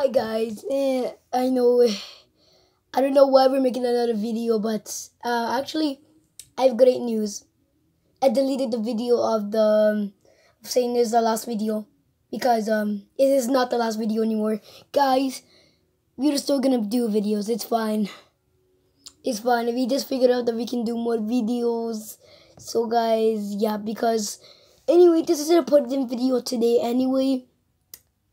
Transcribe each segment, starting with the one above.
Hi guys, eh, I know, I don't know why we're making another video, but uh, actually, I have great news. I deleted the video of the um, saying this is the last video because um it is not the last video anymore, guys. We're still gonna do videos. It's fine. It's fine. We just figured out that we can do more videos. So guys, yeah, because anyway, this is an important video today anyway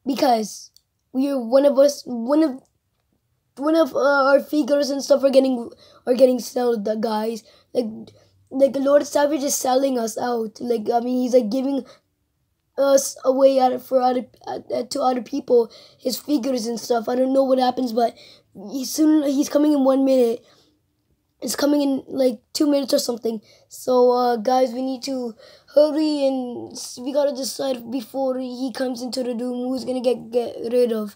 because we are one of us one of one of uh, our figures and stuff are getting are getting sold the guys. Like like lord savage is selling us out. Like i mean he's like giving us away out for other uh, to other people his figures and stuff. I don't know what happens but he's soon he's coming in one minute it's coming in like two minutes or something so uh guys we need to hurry and we gotta decide before he comes into the room who's gonna get get rid of.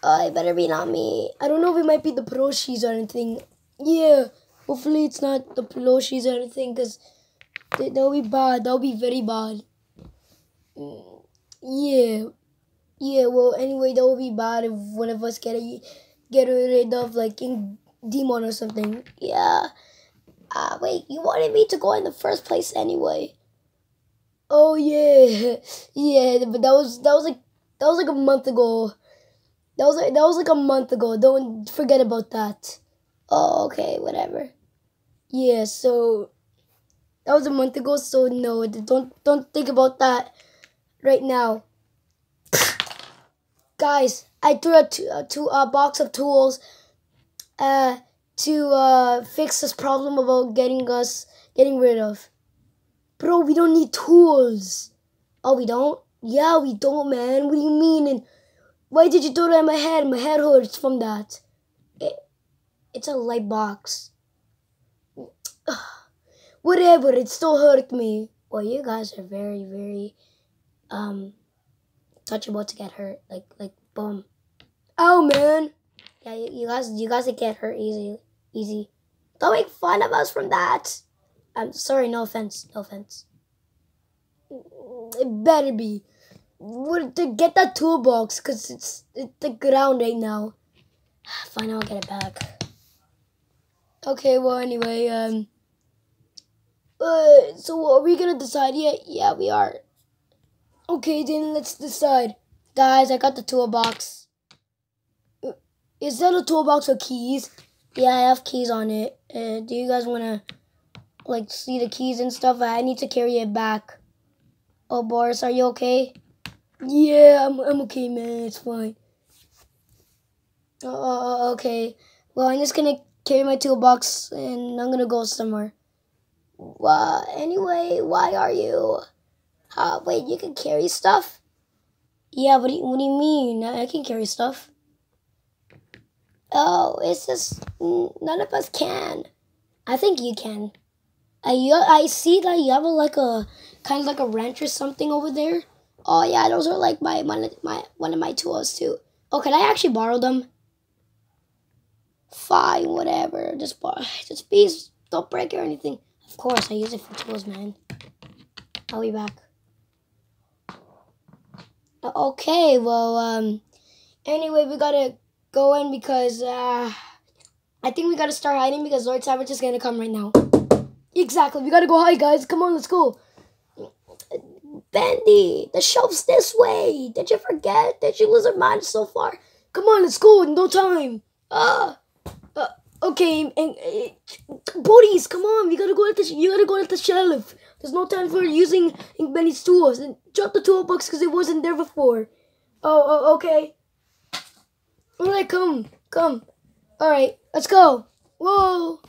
Uh, it better be not me. I don't know if it might be the Peloshis or anything. Yeah, hopefully it's not the Peloshis or anything because that'll be bad. That'll be very bad. Mm, yeah, yeah. Well, anyway, that would be bad if one of us get a, get rid of like King Demon or something. Yeah. Ah, uh, wait. You wanted me to go in the first place anyway. Oh yeah, yeah, but that was that was like that was like a month ago. That was like that was like a month ago. Don't forget about that. Oh, okay, whatever. Yeah, so that was a month ago. So no, don't don't think about that right now. Guys, I threw a, a, a box of tools uh, to uh, fix this problem about getting us getting rid of. Bro, we don't need tools. Oh, we don't? Yeah, we don't, man. What do you mean? And why did you throw that in my head? My head hurts from that. It, it's a light box. Whatever, it still hurt me. Well, you guys are very, very, um, touchable to get hurt. Like, like, boom. Oh, man. Yeah, you, you guys, you guys get hurt easy, easy. Don't make fun of us from that. I'm sorry, no offense, no offense. It better be. To get that toolbox, cause it's it's the ground right now. Fine, I'll get it back. Okay, well anyway, um, uh, so are we gonna decide yet? Yeah, we are. Okay, then let's decide, guys. I got the toolbox. Is that a toolbox with keys? Yeah, I have keys on it. Uh, do you guys wanna? like see the keys and stuff. I need to carry it back. Oh, Boris, are you okay? Yeah, I'm, I'm okay, man. It's fine. Oh, okay. Well, I'm just gonna carry my toolbox and I'm gonna go somewhere. Well, anyway, why are you? Uh, wait, you can carry stuff? Yeah, you, what do you mean? I can carry stuff. Oh, it's just none of us can. I think you can. I I see that you have a, like a kind of like a wrench or something over there. Oh yeah, those are like my one of my one of my tools too. Oh, can I actually borrow them? Fine, whatever. Just borrow. Just please don't break it or anything. Of course, I use it for tools, man. I'll be back. Okay, well, um, anyway, we gotta go in because, uh, I think we gotta start hiding because Lord Savage is gonna come right now. Exactly. We gotta go hide, guys. Come on, let's go. Bendy, the shelf's this way. Did you forget? Did you lose your mind so far? Come on, let's go. No time. Uh, uh okay. And, uh, buddies, come on. We gotta go at the. You gotta go at the shelf. There's no time for using Benny's tools. And drop the toolbox because it wasn't there before. Oh, oh, okay. All right, come, come. All right, let's go. Whoa.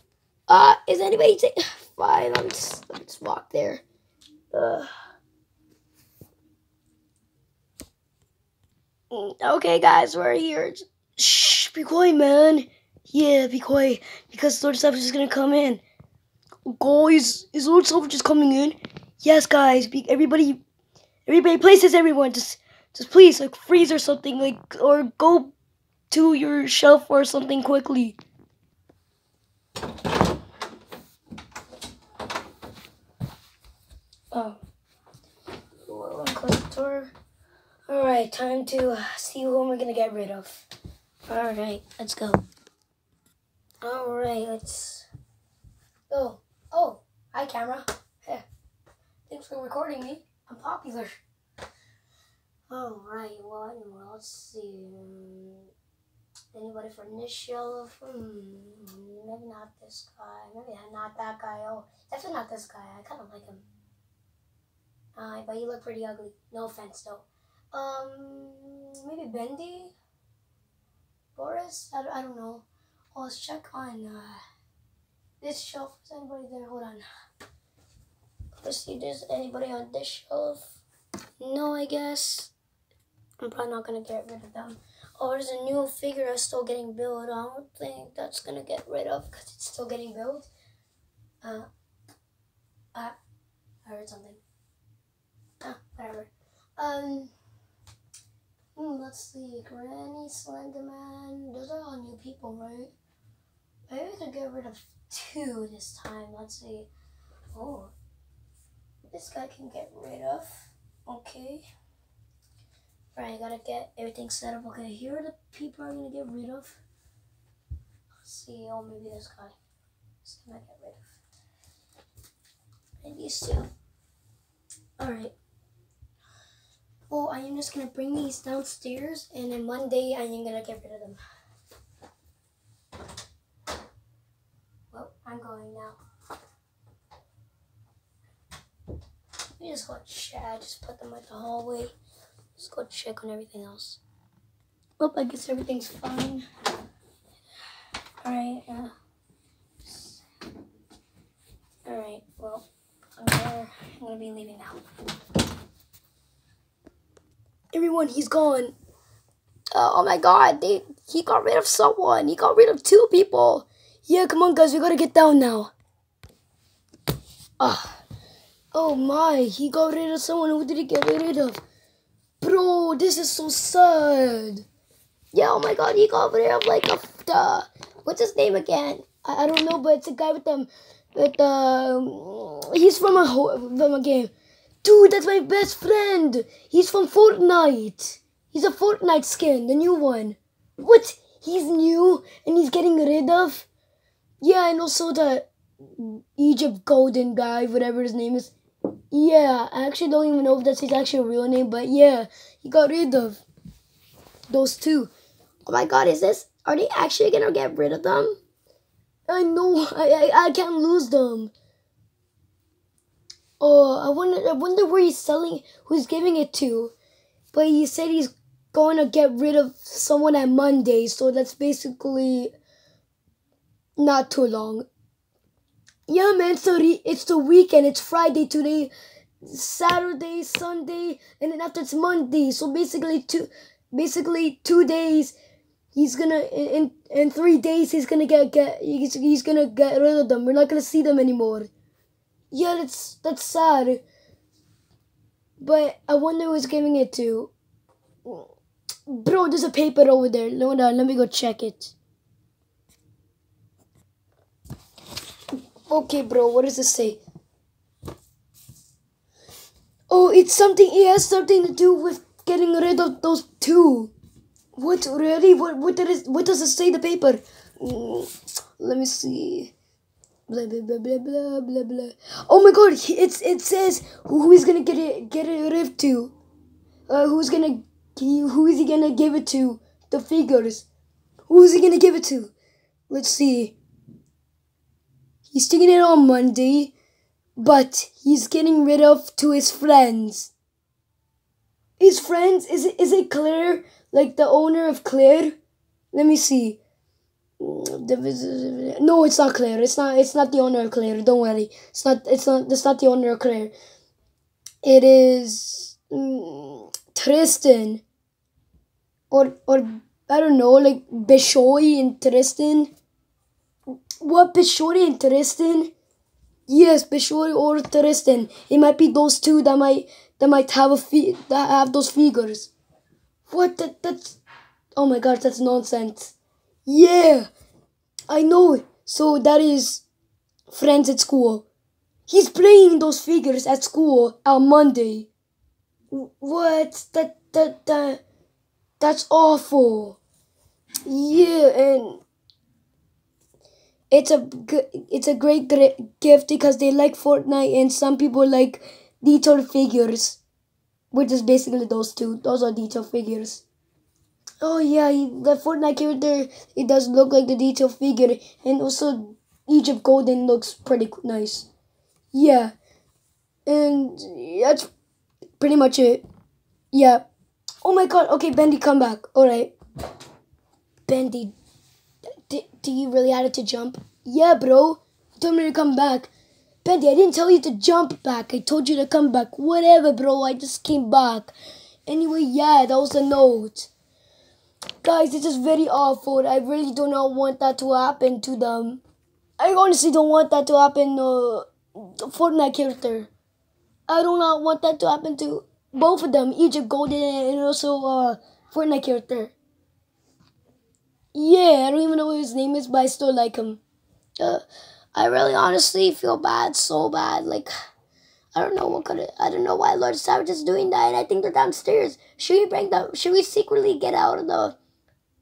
Uh, is anybody? fine. I'm just, me just walk there. Uh. Okay, guys, we're here. Shh, be quiet, man. Yeah, be quiet. Because Lord Savage is gonna come in. Guys, is Lord Savage just coming in? Yes, guys. Be, everybody, everybody, places everyone. Just, just please, like, freeze or something, like, or go to your shelf or something quickly. Oh. The door. Alright, time to see who we're gonna get rid of. Alright, let's go. Alright, let's go. Oh, hi camera. Hey, thanks for recording me. I'm popular. Alright, well, let's see. Anybody from this shelf? Hmm, maybe not this guy. Maybe not that guy. Oh, definitely not this guy. I kind of like him. Uh, but you look pretty ugly. No offense, though. Um, maybe Bendy? Boris? I, I don't know. Oh, let's check on uh, this shelf. Is anybody there? Hold on. Let's see there's anybody on this shelf. No, I guess. I'm probably not going to get rid of them. Oh, there's a new figure that's still getting built. I don't think that's to get rid of because it's still getting built. Uh, uh, I heard something. Ah, whatever. Um, hmm, let's see. Granny, Slenderman. Those are all new people, right? Maybe we could get rid of two this time. Let's see. Oh, this guy can get rid of. Okay. Right, I gotta get everything set up. Okay, here are the people I'm gonna get rid of. Let's see, oh, maybe this guy. This guy might get rid of. And these two. Alright. Well, I am just gonna bring these downstairs, and then one day I am gonna get rid of them. Well, I'm going now. Let me just go chat, just put them at the hallway. Let's go check on everything else. Oh, I guess everything's fine. Alright, uh, Alright, well, I'm gonna, I'm gonna be leaving now. Everyone, he's gone. Uh, oh my god, they, he got rid of someone. He got rid of two people. Yeah, come on, guys, we gotta get down now. Ah. Oh my, he got rid of someone. Who did he get rid of? Bro, this is so sad. Yeah, oh my god, he got rid of like a, uh, what's his name again? I, I don't know, but it's a guy with them, with, um, he's from a, from a game. Dude, that's my best friend. He's from Fortnite. He's a Fortnite skin, the new one. What? He's new and he's getting rid of? Yeah, and also the Egypt Golden guy, whatever his name is. Yeah, I actually don't even know if that's his actual real name, but yeah, he got rid of those two. Oh my god, is this? Are they actually gonna get rid of them? I know, I, I, I can't lose them. Oh, I wonder, I wonder where he's selling, who's giving it to. But he said he's going to get rid of someone at Monday, so that's basically not too long. Yeah, man. So it's the weekend. It's Friday today, Saturday, Sunday, and then after it's Monday. So basically two, basically two days. He's gonna in in three days. He's gonna get get he's, he's gonna get rid of them. We're not gonna see them anymore. Yeah, that's that's sad. But I wonder who's giving it to. Bro, there's a paper over there. No, no, let me go check it. Okay, bro, what does it say? It's something, it has something to do with getting rid of those two. What, really? What, what, does, what does it say, the paper? Mm, let me see. Blah, blah, blah, blah, blah, blah, blah. Oh my god, it's, it says who is gonna get it, get it rid to. Uh, who's gonna, who is he gonna give it to? The figures. Who is he gonna give it to? Let's see. He's taking it on Monday, but he's getting rid of to his friends. His friends? Is it is it Claire? Like the owner of Claire? Let me see. No, it's not Claire. It's not. It's not the owner of Claire. Don't worry. It's not. It's not. It's not the owner of Claire. It is mm, Tristan. Or or I don't know, like Bishoy and Tristan. What Bishori and Tristan? Yes, Bishori or Tristan. It might be those two that might that might have a fee that have those figures. What that that's oh my god, that's nonsense. Yeah. I know. So that is friends at school. He's playing those figures at school on Monday. What? That that that that's awful. Yeah, and it's a it's a great gift because they like Fortnite and some people like detail figures, which is basically those two. Those are detail figures. Oh yeah, he, the Fortnite character it does look like the detail figure, and also Egypt Golden looks pretty nice. Yeah, and that's pretty much it. Yeah. Oh my god. Okay, Bendy, come back. All right. Bendy, do, do you really have to jump? Yeah, bro. You told me to come back. Bendy, I didn't tell you to jump back. I told you to come back. Whatever, bro. I just came back. Anyway, yeah, that was a note. Guys, this is very awful. I really do not want that to happen to them. I honestly don't want that to happen to uh, Fortnite character. I do not want that to happen to both of them, Egypt Golden and also uh, Fortnite character. Yeah, I don't even know what his name is, but I still like him. Uh, I really honestly feel bad, so bad. Like, I don't know what could it, I don't know why Lord Savage is doing that, and I think they're downstairs. Should we bring them? Should we secretly get out of the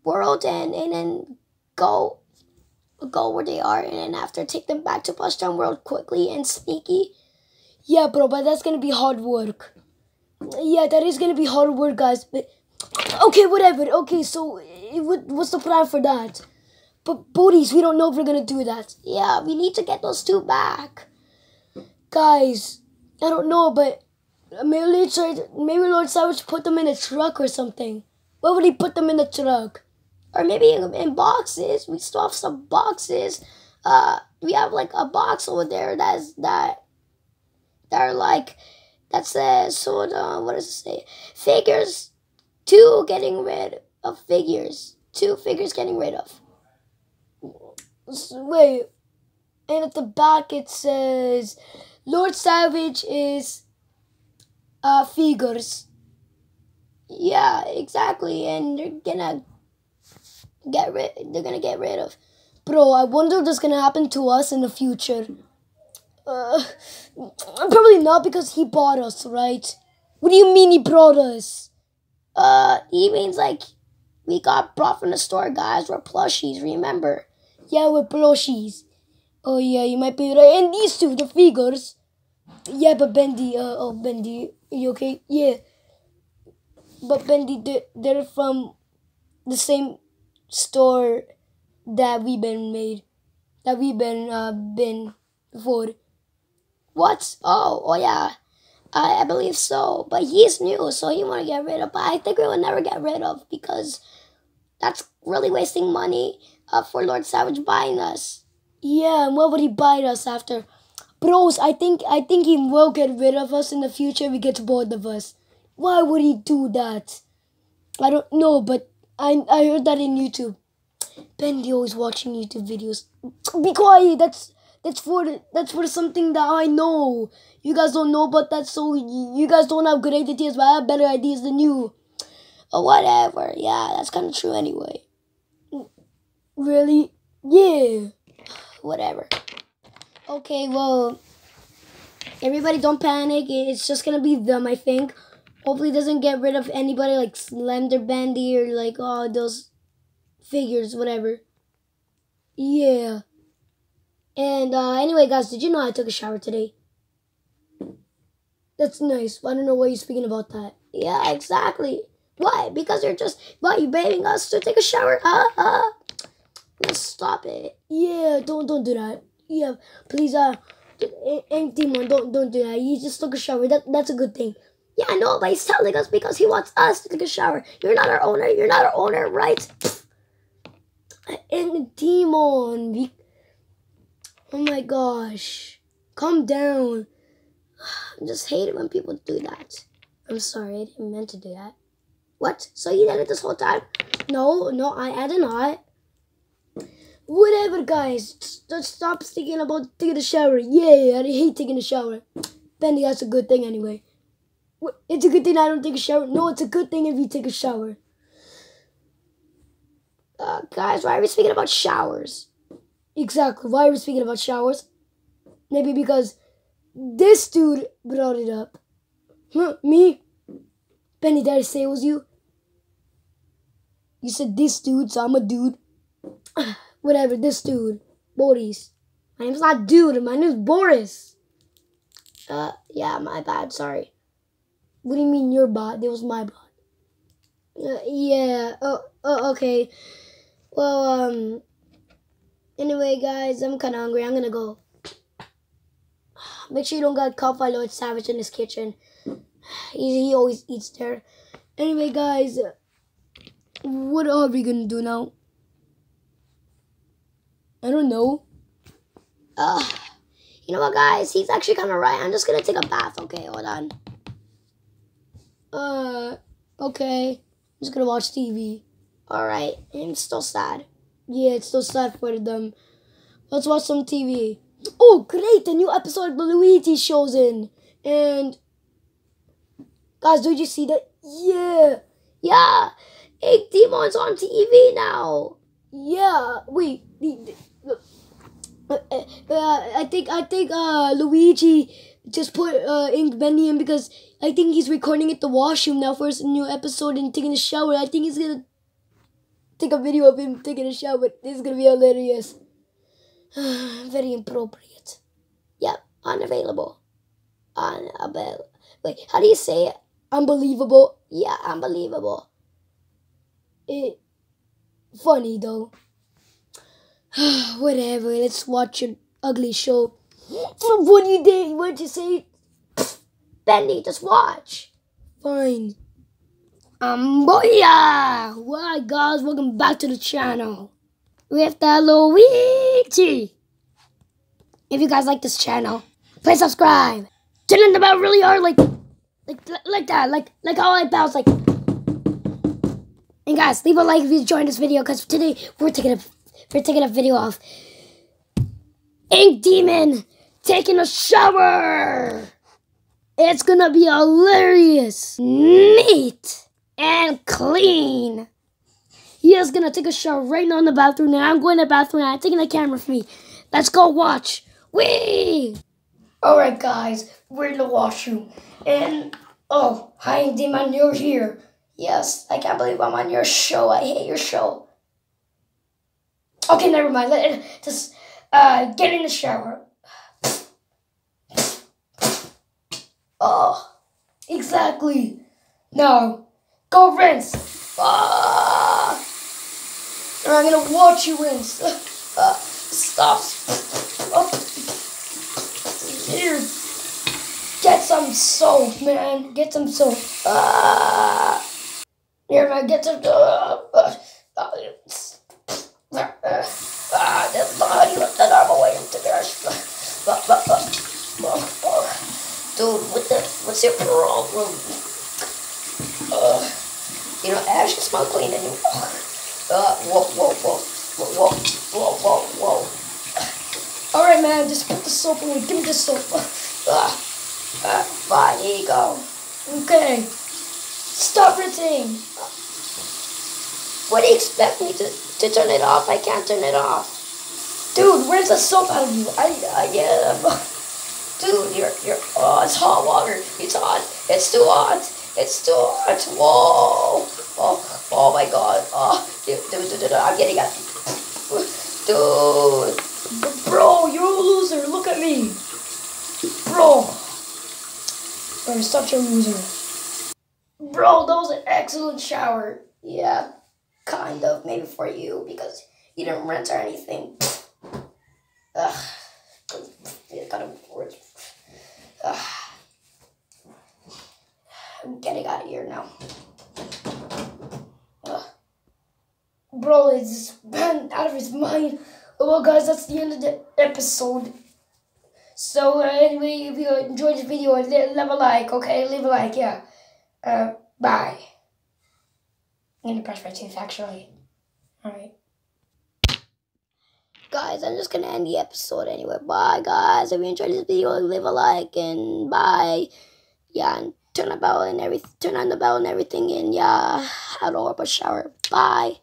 world and and then go go where they are, and then after take them back to Pushdown World quickly and sneaky? Yeah, bro, but that's gonna be hard work. Yeah, that is gonna be hard work, guys. But okay, whatever. Okay, so what's the plan for that? But booties, we don't know if we're gonna do that. Yeah, we need to get those two back, guys. I don't know, but maybe Lord, maybe Lord Savage put them in a truck or something. Why would he put them in the truck? Or maybe in, boxes. We still have some boxes. Uh, we have like a box over there that's that are like that says sort of what does it say? Figures two getting rid of figures. Two figures getting rid of. Wait. And at the back it says Lord Savage is uh figures. Yeah, exactly. And they're gonna get rid they're gonna get rid of. Bro, I wonder what's gonna happen to us in the future. Uh, probably not because he bought us, right? What do you mean he brought us? Uh, he means like we got brought from the store, guys. We're plushies, remember? Yeah, we're plushies. Oh yeah, you might be right. And these two, the figures. Yeah, but Bendy, uh, oh Bendy, you okay? Yeah. But Bendy, they're, they're from the same store that we've been made, that we've been uh been before. What? Oh, oh yeah. I, I believe so. But he's new, so he want to get rid of. But I think we will never get rid of because that's really wasting money uh, for Lord Savage buying us. Yeah, and what would he buy us after? Bros, I think I think he will get rid of us in the future if he gets bored of us. Why would he do that? I don't know, but I I heard that in YouTube. Bendy always watching YouTube videos. Be quiet. That's that's for that's for something that I know. You guys don't know about that, so you guys don't have good ideas, but I have better ideas than you. Or whatever. Yeah, that's kind of true anyway. Really? Yeah. Whatever. Okay, well, everybody don't panic. It's just gonna be them, I think. Hopefully, doesn't get rid of anybody like Slender Bandy or like all oh, those figures, whatever. Yeah. And uh, anyway, guys, did you know I took a shower today? That's nice. I don't know why you're speaking about that. Yeah, exactly. Why? Because you're just why you're begging us to take a shower? Huh? Huh? Let's stop it. Yeah, don't don't do that. Yeah, please. Uh, and Timon, don't don't do that. You just took a shower. That that's a good thing. Yeah, I know, but he's telling us because he wants us to take a shower. You're not our owner. You're not our owner, right? And Demon, Oh my gosh. Calm down. I just hate it when people do that. I'm sorry, I didn't mean to do that. What? So you did it this whole time? No, no, I, I did not. Whatever, guys. Just stop thinking about taking a shower. Yeah, I hate taking a shower. Bendy, that's a good thing anyway. It's a good thing I don't take a shower. No, it's a good thing if you take a shower. Uh, guys, why are we speaking about showers? Exactly. Why are we speaking about showers? Maybe because this dude brought it up. Me? Benny, did I say it was you? You said this dude, so I'm a dude. Whatever, this dude. Boris. My name's not dude, my name's Boris. Uh, yeah, my bad, sorry. What do you mean your bot? It was my bot. Uh, yeah, oh, oh, okay. Well, um, anyway, guys, I'm kind of hungry. I'm gonna go. Make sure you don't get caught by Lord Savage in his kitchen. He, he always eats there. Anyway, guys, what are we gonna do now? I don't know. You know what, guys? He's actually kind of right. I'm just gonna take a bath. Okay, hold on. Uh, okay. I'm just gonna watch TV. Alright, I'm still sad. Yeah, it's so sad for them. Let's watch some TV. Oh, great! The new episode of the Luigi show's in. And, guys, did you see that? Yeah! Yeah! Ink Demon's on TV now! Yeah, wait. Uh, uh, I think I think uh Luigi just put uh Ink Bendy in because I think he's recording at the washroom now for his new episode and taking a shower. I think he's gonna take a video of him taking a shower. This is gonna be hilarious. Very inappropriate. Yep, unavailable. Unavailable. Wait, how do you say it? Unbelievable. Yeah, unbelievable. It funny though. Whatever, let's watch an ugly show. What do you do? What did you say? Benny, just watch. Fine. Um, booyah! Guys, welcome back to the channel. We With the Luigi. If you guys like this channel, please subscribe. Turn on the bell really hard, like, like, like that, like, like how I bounce, like. And guys, leave a like if you enjoyed this video, because today we're taking a, we're taking a video of Ink Demon taking a shower. It's gonna be hilarious, neat, and clean. He is gonna take a shower right now in the bathroom, and I'm going to the bathroom, and I'm taking the camera for me. Let's go watch. Wee! Alright, guys, we're in the washroom, and oh, hi, Demon, you're here. Yes, I can't believe I'm on your show. I hate your show. Okay, never mind. Let just uh, get in the shower. Oh, exactly. Now, go rinse. Ah, and I'm gonna watch you rinse. Uh, stop. Oh. Here, get some soap, man. Get some soap. Ah, here, man. Get some. Uh, uh, uh, ah, that's. Dude, what the, what's your problem? Uh, you know, Ash can smell clean you, uh, whoa, whoa, whoa, whoa, whoa, whoa, whoa, whoa. Alright, man, just put the soap away. Give me the soap. Uh, uh, fine, here you go. Okay. Stop rinsing. What do you expect me to, to turn it off? I can't turn it off. Dude, where's the soap out of you? I, I, yeah. Dude, you're, you're, oh, it's hot water. It's hot. It's too hot. It's too hot. Whoa. Oh, oh my god. Oh, dude, dude, dude, I'm getting at Dude. Bro, you're a loser. Look at me. Bro. You're such a loser. Bro, that was an excellent shower. Yeah, kind of. Maybe for you, because you didn't rinse or anything. Ugh. It got a word. I'm getting out of here now. Ugh. Bro is bent out of his mind. Well, guys, that's the end of the episode. So, uh, anyway, if you enjoyed this video, leave a like, okay? Leave a like, yeah. Uh, bye. I'm gonna brush my teeth, actually. Alright. Guys, I'm just gonna end the episode anyway. Bye, guys. If you enjoyed this video, leave a like, and bye. Yeah, turn the bell and everything, turn on the bell and everything, and yeah, have a horrible shower. Bye.